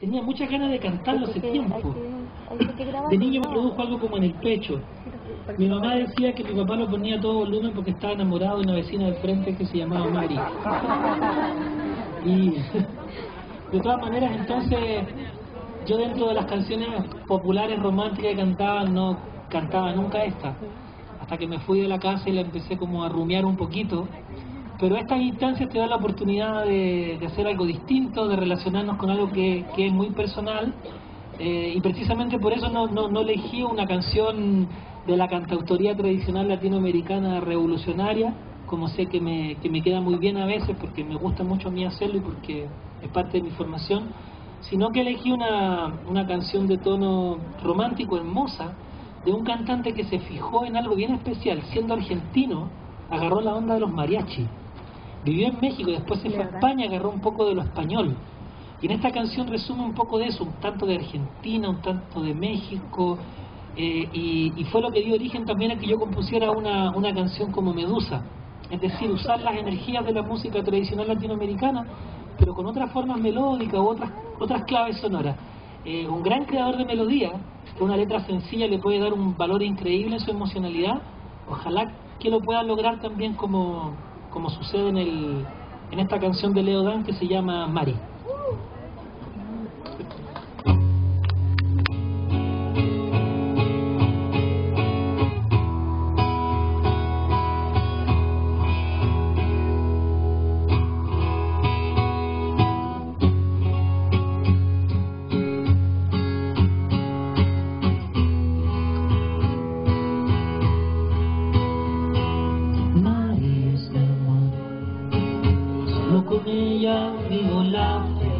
tenía muchas ganas de cantarlo hace tiempo. De niño me produjo algo como en el pecho. Mi mamá decía que mi papá lo ponía a todo volumen porque estaba enamorado de una vecina del frente que se llamaba Mari. Y de todas maneras, entonces, yo dentro de las canciones populares románticas que cantaba, no cantaba nunca esta. Hasta que me fui de la casa y la empecé como a rumiar un poquito pero estas instancias te dan la oportunidad de, hacer algo distinto, de relacionarnos con algo que, es muy personal, eh, y precisamente por eso no, no, elegí una canción de la cantautoría tradicional latinoamericana revolucionaria, como sé que me, que me queda muy bien a veces porque me gusta mucho a mí hacerlo y porque es parte de mi formación, sino que elegí una, una canción de tono romántico, hermosa, de un cantante que se fijó en algo bien especial, siendo argentino, agarró la onda de los mariachis vivió en México, después se fue a España, agarró un poco de lo español. Y en esta canción resume un poco de eso, un tanto de Argentina, un tanto de México, eh, y, fue lo que dio origen también a que yo compusiera una, una canción como Medusa, es decir, usar las energías de la música tradicional latinoamericana, pero con otras formas melódicas u otras, otras claves sonoras. Eh, un gran creador de melodía, que una letra sencilla le puede dar un valor increíble en su emocionalidad, ojalá que lo pueda lograr también como, como sucede en, el, en esta canción de Leo Dan que se llama Mari. con ella vivo la fe.